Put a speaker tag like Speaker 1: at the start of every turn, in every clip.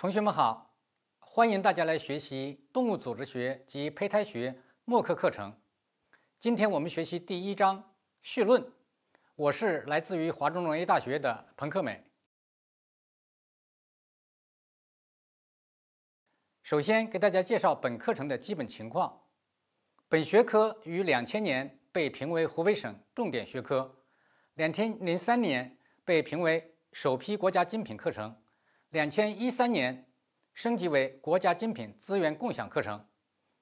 Speaker 1: 同学们好，欢迎大家来学习动物组织学及胚胎学默课课程。今天我们学习第一章绪论。我是来自于华中农业大学的彭克美。首先给大家介绍本课程的基本情况。本学科于两千年被评为湖北省重点学科，两千零三年被评为首批国家精品课程。两千一三年升级为国家精品资源共享课程，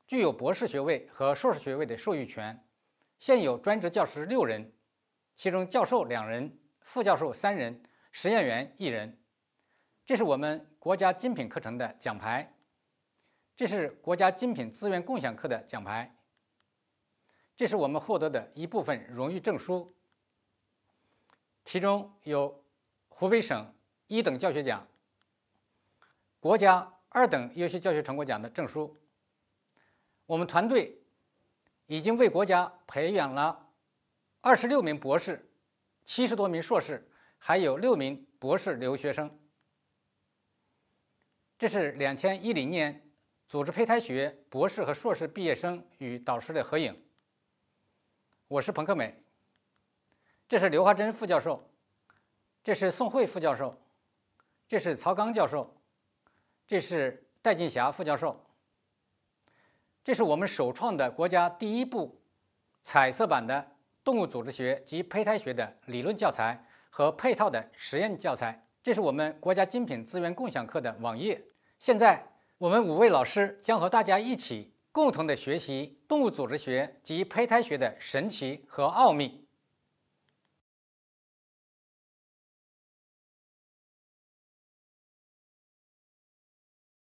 Speaker 1: 具有博士学位和硕士学位的授予权。现有专职教师六人，其中教授两人，副教授三人，实验员一人。这是我们国家精品课程的奖牌，这是国家精品资源共享课的奖牌，这是我们获得的一部分荣誉证书，其中有湖北省一等教学奖。国家二等优秀教学成果奖的证书。我们团队已经为国家培养了二十六名博士、七十多名硕士，还有六名博士留学生。这是两千一零年组织胚胎学博士和硕士毕业生与导师的合影。我是彭克美，这是刘华珍副教授，这是宋慧副教授，这是曹刚教授。这是戴劲霞副教授。这是我们首创的国家第一部彩色版的动物组织学及胚胎学的理论教材和配套的实验教材。这是我们国家精品资源共享课的网页。现在，我们五位老师将和大家一起共同的学习动物组织学及胚胎学的神奇和奥秘。